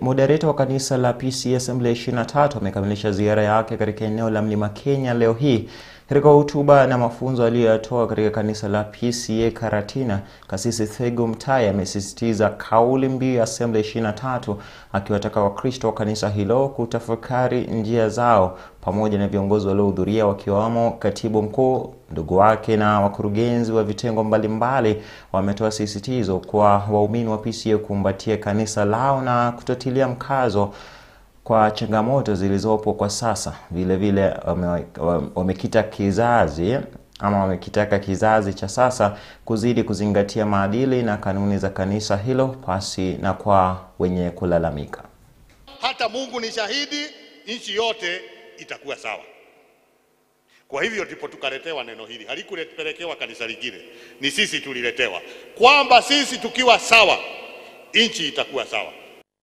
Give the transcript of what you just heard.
Moderator wa kanisa la PCEA Assembly 23 amekamilisha ziara yake katika eneo la Mlima Kenya leo hii. Katika hotuba na mafunzo aliyoyatoa katika kanisa la PCA Karatina, Kasisi Thego Mtai amesisitiza kauli mbiu ya Assembly 23 akiwataka Wakristo wa kanisa hilo kutafakari njia zao pamoja na viongozi waliohudhuria wakiwamo katibu mkuu, ndugu wake na wakurugenzi wa vitengo mbalimbali wametoa sisitizo kwa waumini wa PCA kumbatia kanisa lao na kutotilia mkazo kwa changamoto zilizopo kwa sasa. Vile vile wame- wamekita kizazi ama wamekitaka kizazi cha sasa kuzidi kuzingatia maadili na kanuni za kanisa hilo pasi na kwa wenye kulalamika. hata Mungu ni shahidi, nchi yote itakuwa sawa. Kwa hivyo ndipo tukaletewa neno hili, halikupelekewa kanisa lingine, ni sisi tuliletewa, kwamba sisi tukiwa sawa, nchi itakuwa sawa.